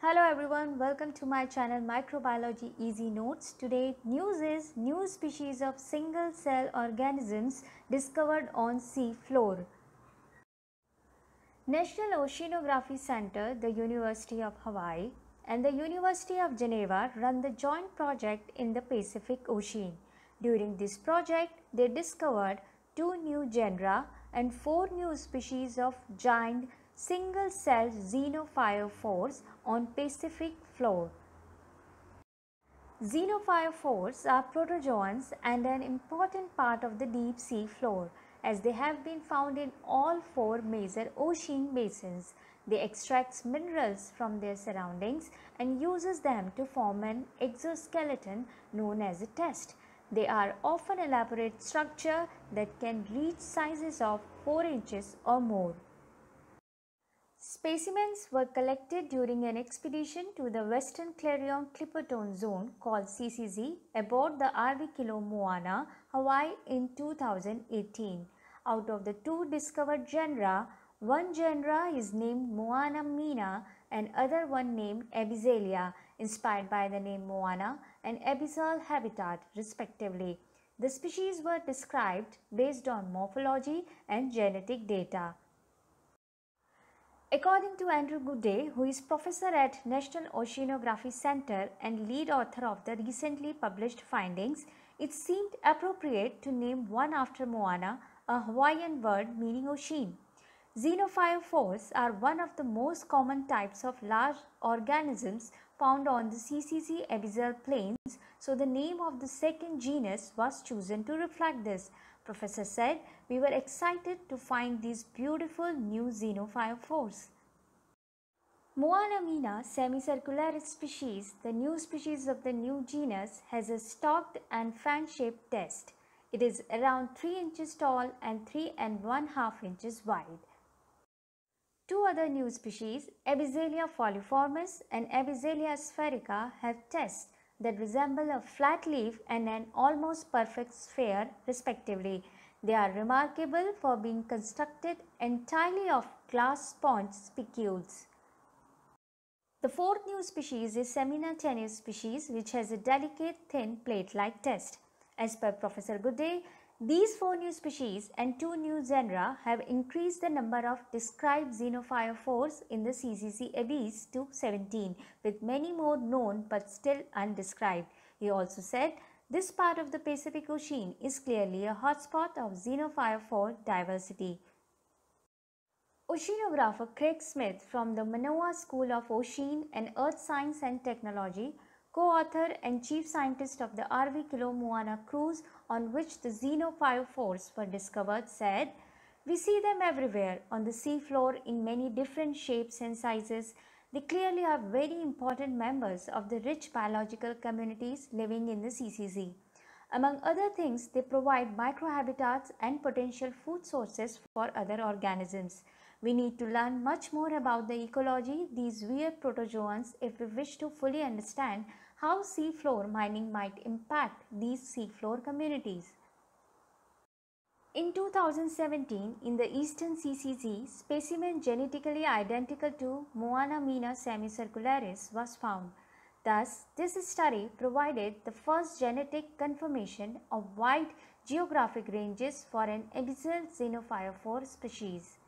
Hello everyone, welcome to my channel Microbiology Easy Notes. Today news is new species of single cell organisms discovered on sea floor. National Oceanography Center, the University of Hawaii and the University of Geneva run the joint project in the Pacific Ocean. During this project, they discovered two new genera and four new species of giant single-celled xenophyophores on Pacific floor. Xenophyophores are protozoans and an important part of the deep sea floor as they have been found in all four major ocean basins. They extract minerals from their surroundings and uses them to form an exoskeleton known as a test. They are often elaborate structure that can reach sizes of 4 inches or more. Specimens were collected during an expedition to the Western Clarion Clipperton Zone called CCZ aboard the RV Kilo Moana, Hawaii in 2018. Out of the two discovered genera, one genera is named Moanammina and other one named Abyssalia, inspired by the name Moana and abyssal habitat respectively. The species were described based on morphology and genetic data. According to Andrew Gooday, who is professor at National Oceanography Center and lead author of the recently published findings, it seemed appropriate to name one after Moana, a Hawaiian word meaning ocean. Xenophyophores are one of the most common types of large organisms found on the CCZ abyssal plains, so the name of the second genus was chosen to reflect this. Professor said, we were excited to find these beautiful new xenophyophores. Moana mina semicircularis species, the new species of the new genus, has a stalked and fan-shaped test. It is around 3 inches tall and 3 and 1 half inches wide. Two other new species, Abyssalia foliformis and Abyssalia sphaerica have tests that resemble a flat leaf and an almost perfect sphere respectively. They are remarkable for being constructed entirely of glass sponge spicules. The fourth new species is Psammina tenuis species which has a delicate thin plate-like test. As per Professor Gooday, these four new species and two new genera have increased the number of described xenophyophores in the CCZ abyss to 17 with many more known but still undescribed. He also said this part of the Pacific Ocean is clearly a hotspot of xenophyophore diversity. Oceanographer Craig Smith from the Manoa School of Ocean and Earth Science and Technology co-author and chief scientist of the RV Kilo Moana cruise on which the xenophyophores were discovered said, We see them everywhere on the seafloor in many different shapes and sizes. They clearly are very important members of the rich biological communities living in the CCZ. Among other things, they provide microhabitats and potential food sources for other organisms. We need to learn much more about the ecology these weird protozoans if we wish to fully understand how seafloor mining might impact these seafloor communities. In 2017, in the eastern CCZ, specimen genetically identical to Moanammina semicircularis was found. Thus, this study provided the first genetic confirmation of wide geographic ranges for an abyssal xenophyophore species.